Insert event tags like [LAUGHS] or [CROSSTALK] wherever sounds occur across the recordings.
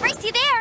I'll race you there.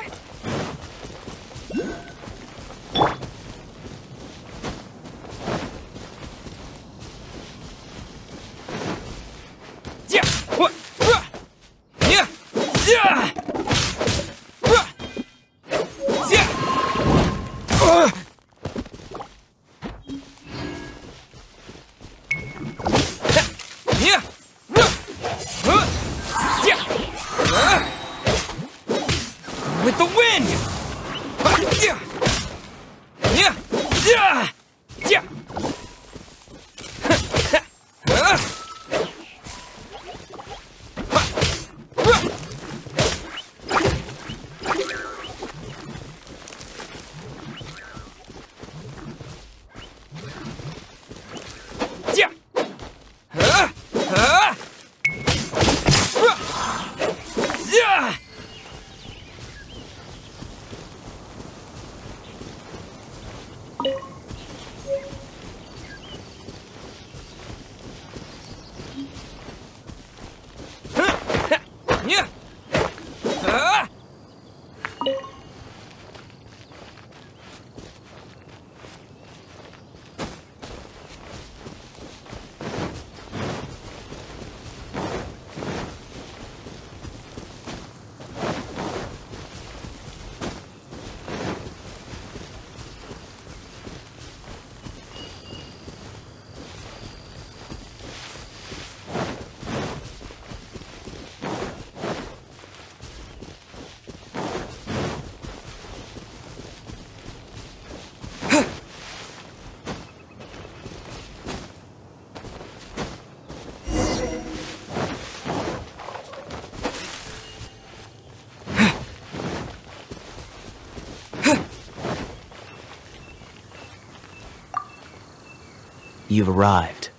You've arrived.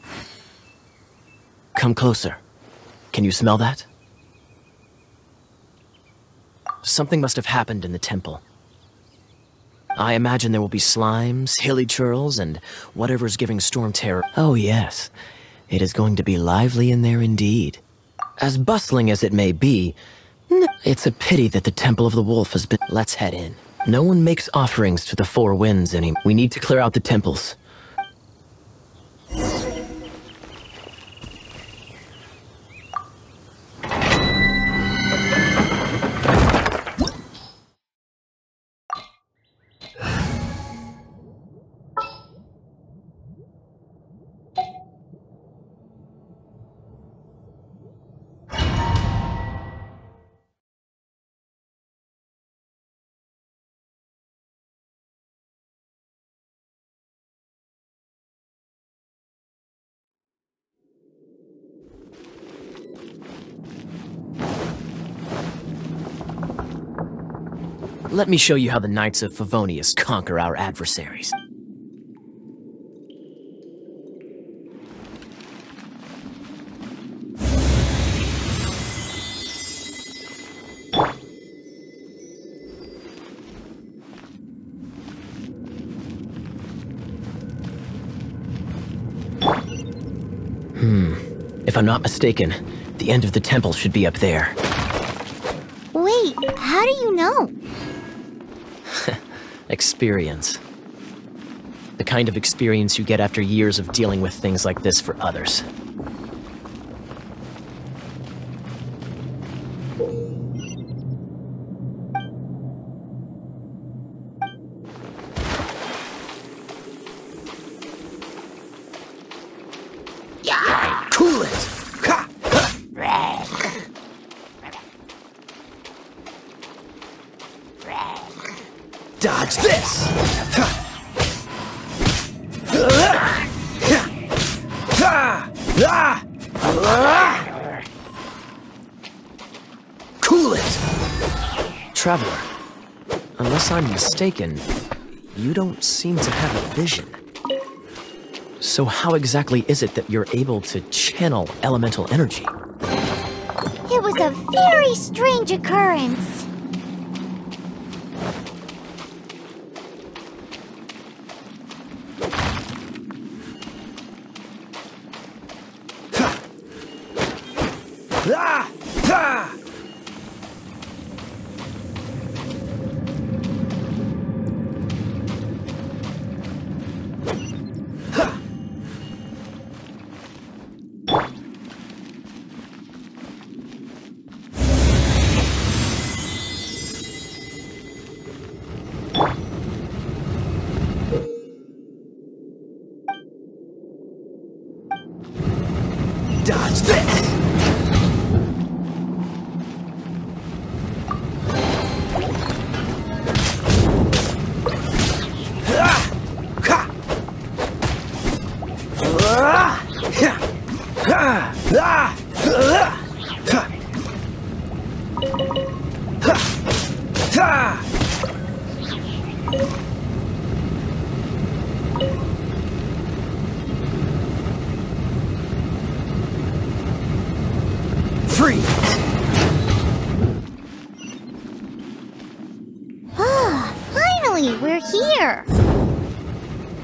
Come closer. Can you smell that? Something must have happened in the temple. I imagine there will be slimes, hilichurls, and whatever's giving Stormterror. Oh, yes. It is going to be lively in there indeed. As bustling as it may be, it's a pity that the Temple of the Wolf has been. Let's head in. No one makes offerings to the Four Winds anymore. We need to clear out the temples. Yes. Let me show you how the Knights of Favonius conquer our adversaries. Hmm. If I'm not mistaken, the end of the temple should be up there. Wait, how do you know? Experience. The kind of experience you get after years of dealing with things like this for others. Cool it! I'm mistaken, you don't seem to have a vision. So how exactly is it that you're able to channel elemental energy? It was a very strange occurrence.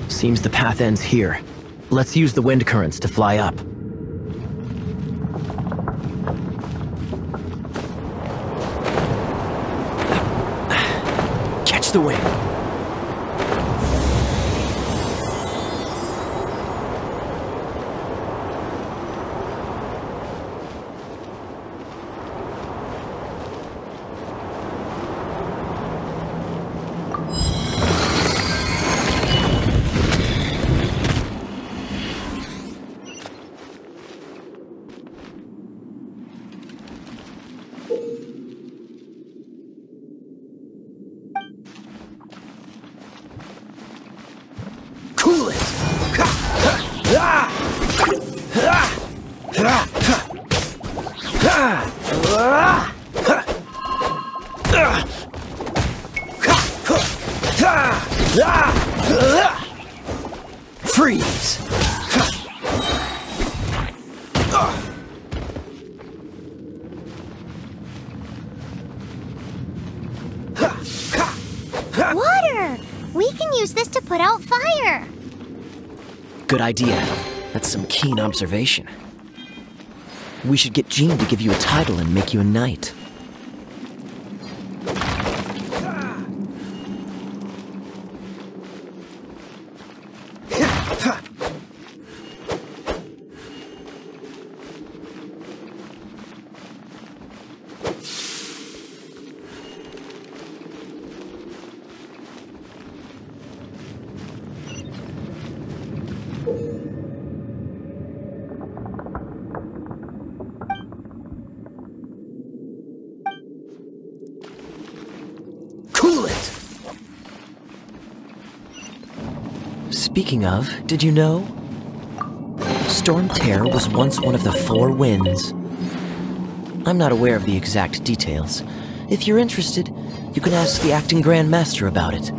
Seems the path ends here. Let's use the wind currents to fly up. The wind. Fire. Good idea. That's some keen observation. We should get Jean to give you a title and make you a knight. Speaking of, did you know? Stormterror was once one of the four winds. I'm not aware of the exact details. If you're interested, you can ask the acting Grand Master about it.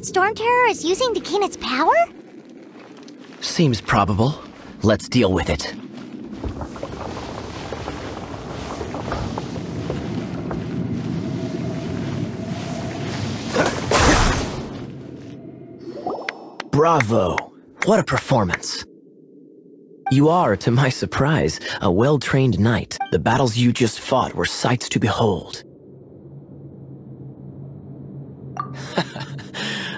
That Stormterror is using to gain its power? Seems probable. Let's deal with it. Bravo! What a performance! You are, to my surprise, a well-trained knight. The battles you just fought were sights to behold.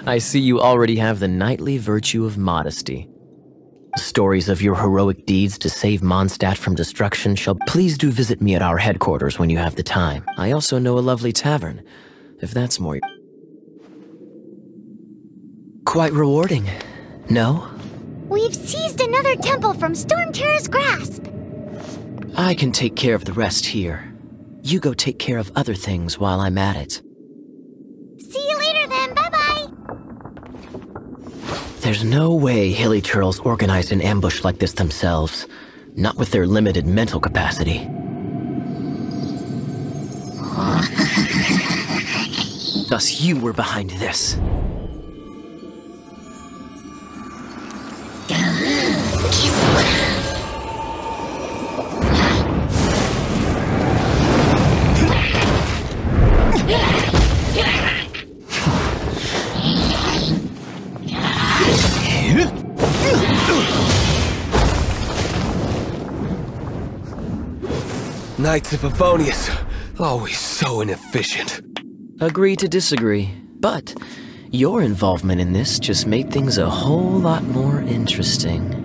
I see you already have the knightly virtue of modesty. Stories of your heroic deeds to save Mondstadt from destruction shall please do visit me at our headquarters when you have the time. I also know a lovely tavern, if that's more. Quite rewarding, no? We've seized another temple from Stormterror's grasp. I can take care of the rest here. You go take care of other things while I'm at it. See you later then. Bye bye. There's no way Hilichurls organized an ambush like this themselves. Not with their limited mental capacity. [LAUGHS] Thus you were behind this. Knights of Favonius, always oh, so inefficient. Agree to disagree, but your involvement in this just made things a whole lot more interesting.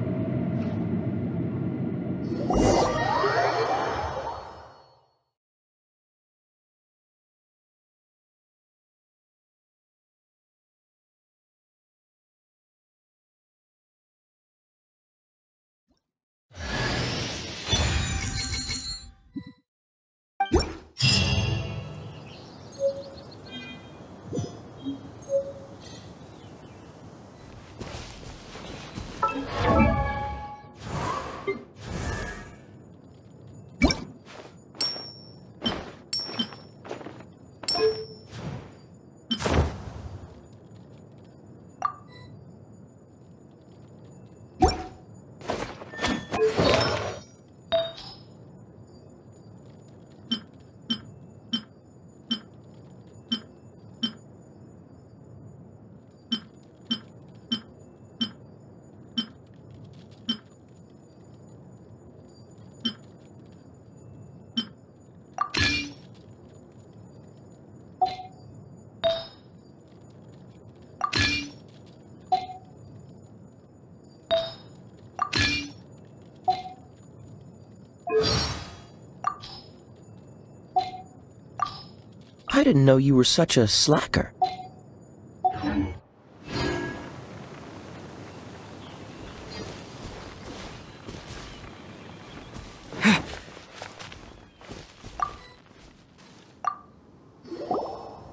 Didn't know you were such a slacker.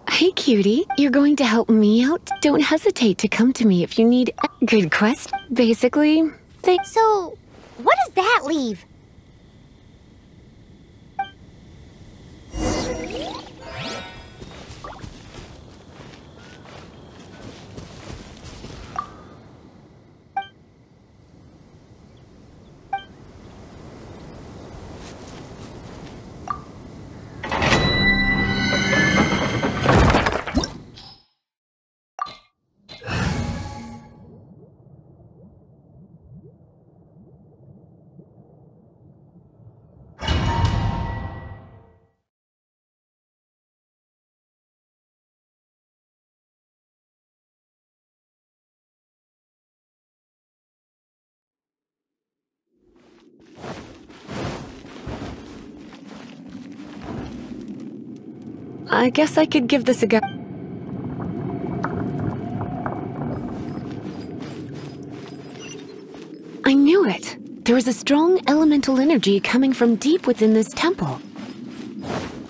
Hey, cutie. You're going to help me out? Don't hesitate to come to me if you need a good quest. Basically, they. So, what does that leave? I guess I could give this a go. I knew it. There is a strong elemental energy coming from deep within this temple.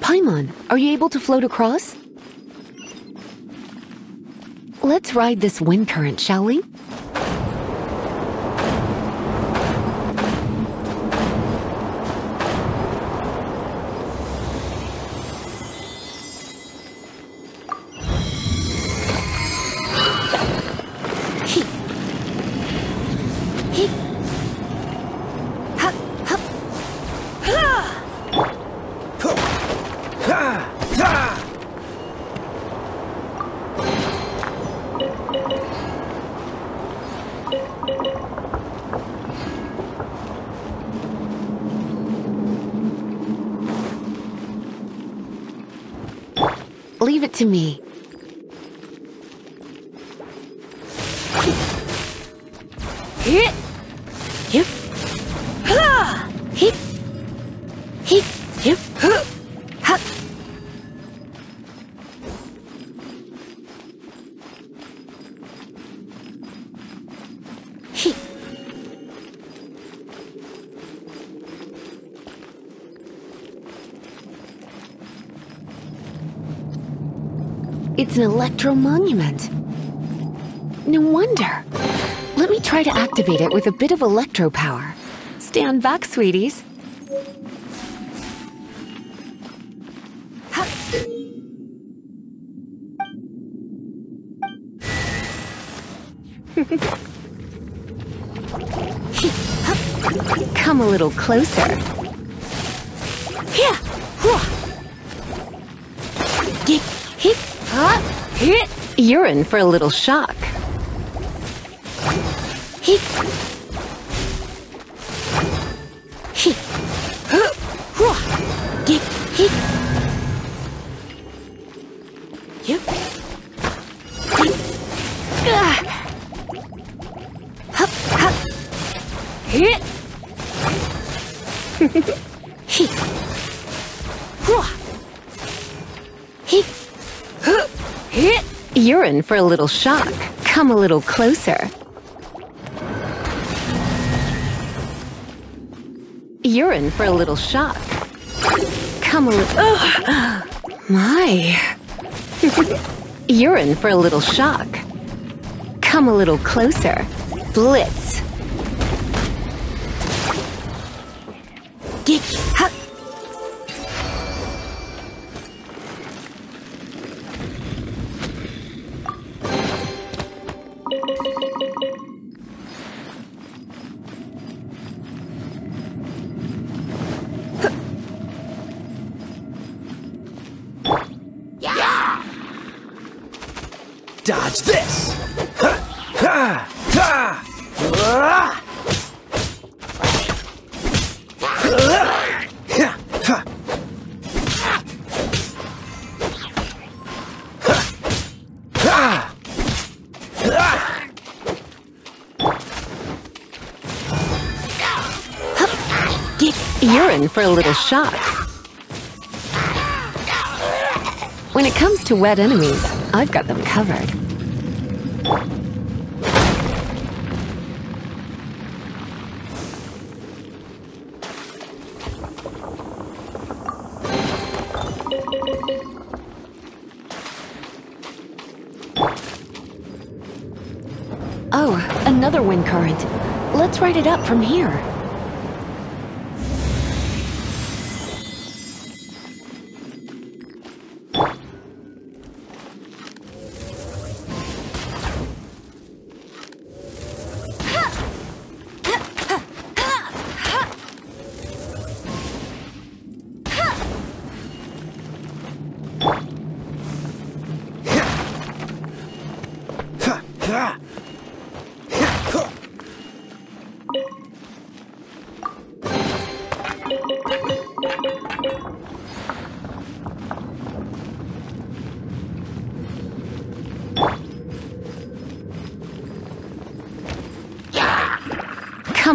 Paimon, are you able to float across? Let's ride this wind current, shall we? Leave it to me. Electro monument. No wonder. Let me try to activate it with a bit of electro power. Stand back, sweeties. [LAUGHS] Come a little closer. In for a little shock. Ah. Hit. Hit. You're in for a little shock. Come a little closer. You're in for a little shock. Come a little. Ugh. [GASPS] My. [LAUGHS] You're in for a little shock. Come a little closer. Blitz. You're in for a little shock. When it comes to wet enemies, I've got them covered. Current. Let's ride it up from here.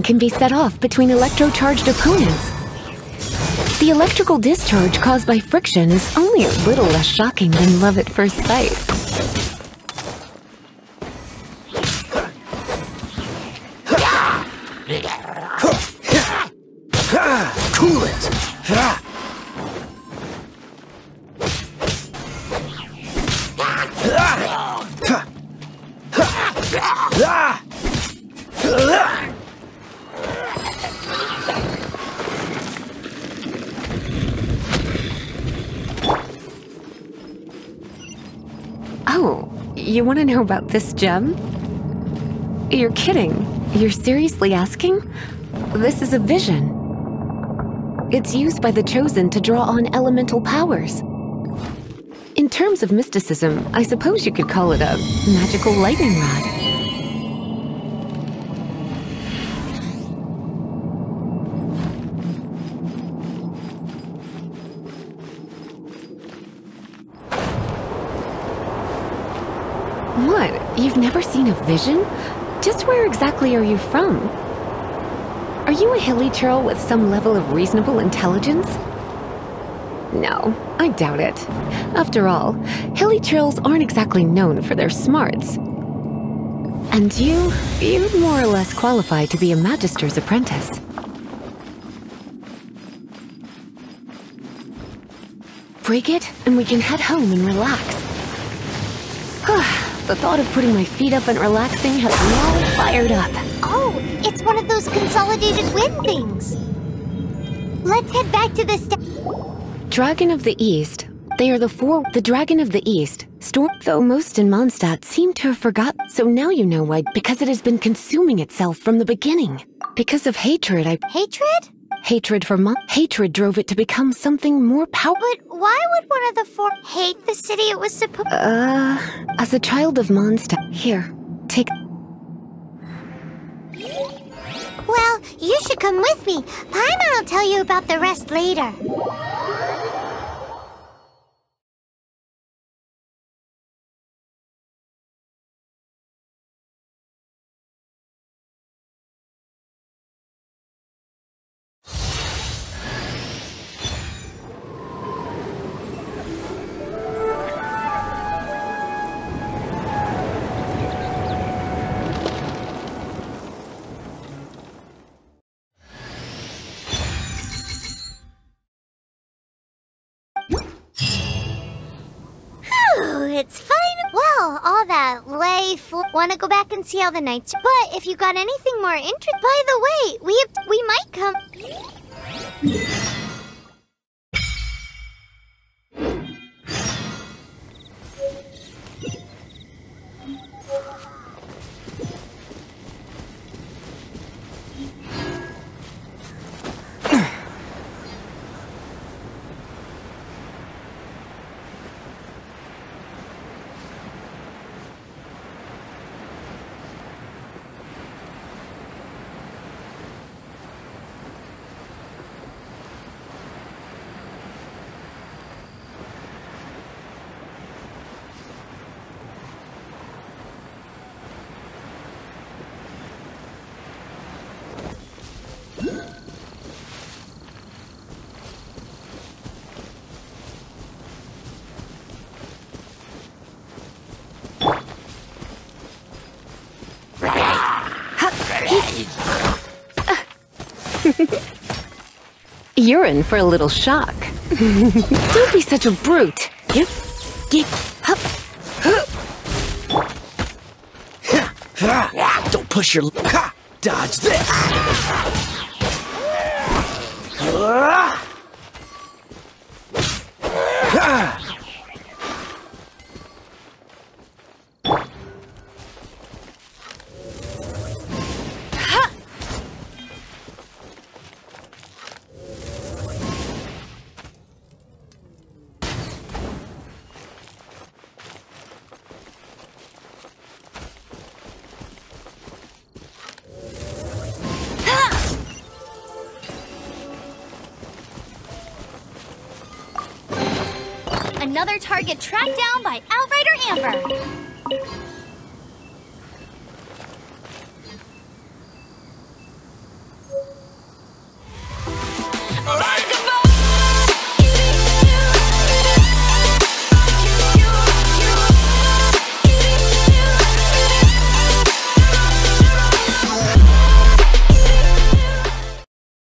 lightning can be set off between electro-charged opponents. The electrical discharge caused by friction is only a little less shocking than love at first sight. You want to know about this gem? You're kidding. You're seriously asking? This is a vision. It's used by the Chosen to draw on elemental powers. In terms of mysticism, I suppose you could call it a magical lightning rod. What? You've never seen a vision? Just where exactly are you from? Are you a hilichurl with some level of reasonable intelligence? No, I doubt it. After all, hilichurls aren't exactly known for their smarts. And you, you're more or less qualified to be a Magister's apprentice. Break it, and we can head home and relax. [SIGHS] the thought of putting my feet up and relaxing has me all fired up. Oh, it's one of those consolidated wind things. Let's head back to the sta- Dragon of the East. They are the four. The Dragon of the East. Storm. Though most in Mondstadt seem to have forgot. So now you know why. Because it has been consuming itself from the beginning. Because of hatred, I. Hatred? Hatred for Mon. Hatred drove it to become something more powerful. But why would one of the four hate the city it was supposed Uh. As a child of Mondstadt. Here. Take. Well, you should come with me. Paimon will tell you about the rest later. It's fine. Well, all that life. Want to go back and see how the nights. But if you got anything more interesting, by the way, we we might come. In for a little shock. [LAUGHS] Don't be such a brute. Get, get, hup, Don't push your. Dodge this. Another target tracked down by Outrider Amber.